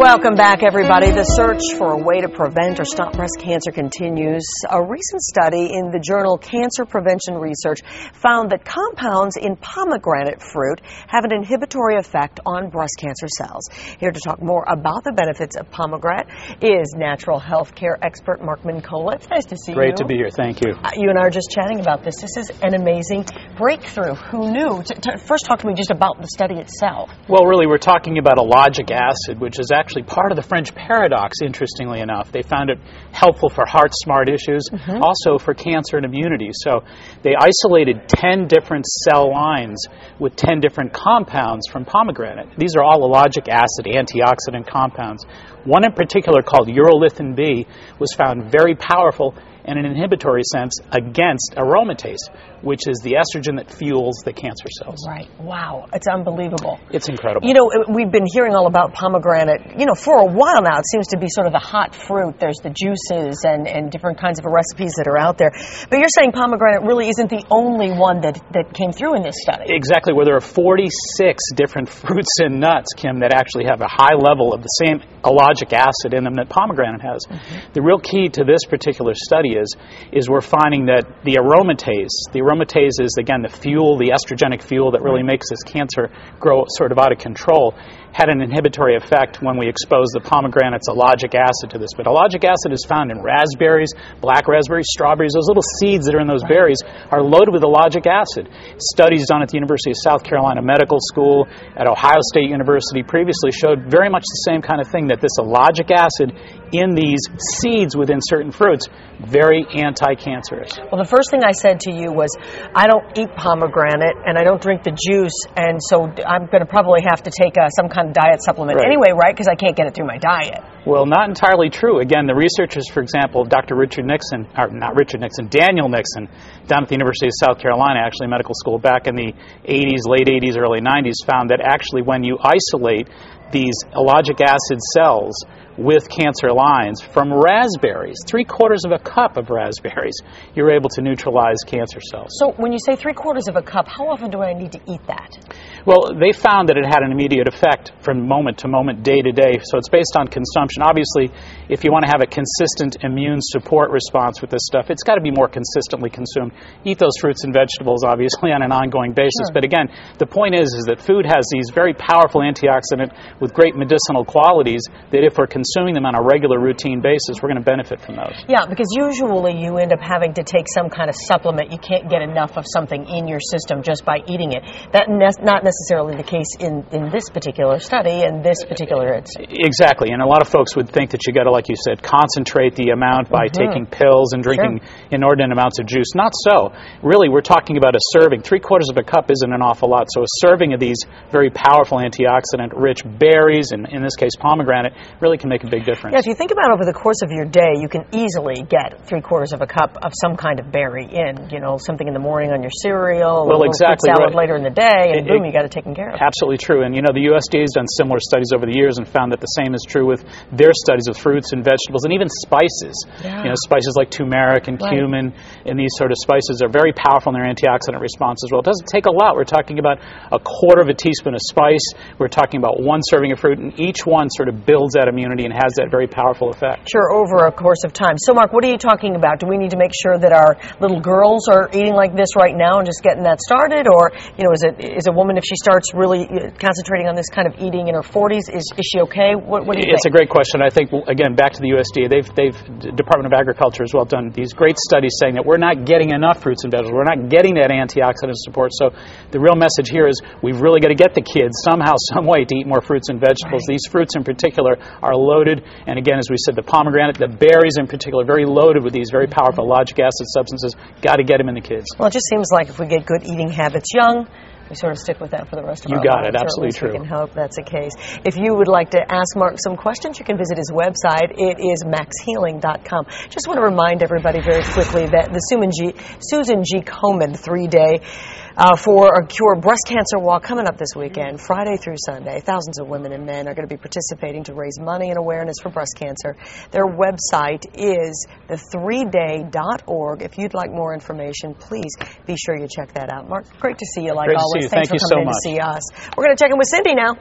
Welcome back, everybody. The search for a way to prevent or stop breast cancer continues. A recent study in the journal Cancer Prevention Research found that compounds in pomegranate fruit have an inhibitory effect on breast cancer cells. Here to talk more about the benefits of pomegranate is natural health care expert Mark Mincolla. It's nice to see Great you. Great to be here. Thank you. Uh, you and I are just chatting about this. This is an amazing breakthrough. Who knew? T- first, talk to me just about the study itself. Well, really, we're talking about ellagic acid, which is actually part of the French paradox, interestingly enough. They found it helpful for heart smart issues, mm-hmm. also for cancer and immunity. So they isolated 10 different cell lines with 10 different compounds from pomegranate. These are all ellagic acid antioxidant compounds. One in particular, called urolithin B, was found very powerful in an inhibitory sense against aromatase, which is the estrogen that fuels the cancer cells. Right. Wow. It's unbelievable. It's incredible. You know, we've been hearing all about pomegranate, you know, for a while now. It seems to be sort of the hot fruit. There's the juices and, and different kinds of recipes that are out there. But you're saying pomegranate really isn't the only one that, that came through in this study. Exactly, where there are 46 different fruits and nuts, Kim, that actually have a high level of the same ellagic acid in them that pomegranate has. Mm-hmm. The real key to this particular study is, is we're finding that the aromatase, the aromatase is again the fuel, the estrogenic fuel that really makes this cancer grow sort of out of control, had an inhibitory effect when we exposed the pomegranate's ellagic acid to this. But ellagic acid is found in raspberries, black raspberries, strawberries. Those little seeds that are in those berries are loaded with ellagic acid. Studies done at the University of South Carolina Medical School, at Ohio State University previously showed very much the same kind of thing that this ellagic acid in these seeds within certain fruits very anti-cancerous. Well, the first thing I said to you was, I don't eat pomegranate and I don't drink the juice, and so I'm going to probably have to take uh, some kind of diet supplement Right. anyway, right? Because I can't get it through my diet. Well, not entirely true. Again, the researchers, for example, Dr. Richard Nixon, or not Richard Nixon, Daniel Nixon, down at the University of South Carolina, actually medical school, back in the 80s, late 80s, early 90s, found that actually when you isolate these ellagic acid cells with cancer lines from raspberries, three quarters of a cup of raspberries, you're able to neutralize cancer cells. So when you say three quarters of a cup, how often do I need to eat that? Well, they found that it had an immediate effect from moment to moment, day to day. So it's based on consumption. Obviously, if you want to have a consistent immune support response with this stuff, it's got to be more consistently consumed. Eat those fruits and vegetables, obviously, on an ongoing basis. Sure. But again, the point is, is that food has these very powerful antioxidant with great medicinal qualities that if we're consuming them on a regular routine basis, we're going to benefit from those. Yeah, because usually you end up having to take some kind of supplement. You can't get enough of something in your system just by eating it. That's ne- not necessarily the case in, in this particular study and this particular instance. Exactly, and a lot of folks would think that you got to, like you said, concentrate the amount by mm-hmm. taking pills and drinking inordinate amounts of juice. Not so. Really, we're talking about a serving. Three quarters of a cup isn't an awful lot. So a serving of these very powerful antioxidant-rich berries, and in this case pomegranate, really can make a big difference. Yeah, if you think about over the course of your day, you can easily get three quarters of a cup of some kind of berry in. You know, something in the morning on your cereal, Well, a exactly salad right. later in the day, and It- boom, it- you got it taken care of. Absolutely true. And you know, the USDA has done similar studies over the years and found that the same is true with their studies of fruits and vegetables and even spices. Yeah. You know, spices like turmeric and Right. cumin and these sort of spices are very powerful in their antioxidant response as well. It doesn't take a lot. We're talking about a quarter of a teaspoon of spice. We're talking about one serving of fruit, and each one sort of builds that immunity and has that very powerful effect. Sure, over a course of time. So, Mark, what are you talking about? Do we need to make sure that our little girls are eating like this right now and just getting that started, or you know, is it is a woman if she starts really concentrating on this kind of eating in her 40s, is is she okay? What, what do you It's a great question. I think again back to the USDA. They've they've Department of Agriculture as well done these great studies saying that we're not getting enough fruits and vegetables. We're not getting that antioxidant support. So the real message here is we've really got to get the kids somehow, some way to eat more fruits and vegetables. Right. These fruits in particular are loaded, and again, as we said, the pomegranate, the berries in particular, very loaded with these very powerful ellagic acid substances. Got to get them in the kids. Well, it just seems like if we get good eating habits young, we sort of stick with that for the rest of You our got lives. it. Absolutely least We true. can hope that's the case. If you would like to ask Mark some questions, you can visit his website. It is maxhealing.com. Just want to remind everybody very quickly that the Susan G. Susan G. Komen three-day uh, for a cure breast cancer walk coming up this weekend, Friday through Sunday. Thousands of women and men are going to be participating to raise money and awareness for breast cancer. Their website is the3day.org. If you'd like more information, please be sure you check that out. Mark, great to see you like Great always. You. Thanks Thank for you coming so in to see us. We're going to check in with Cindy now.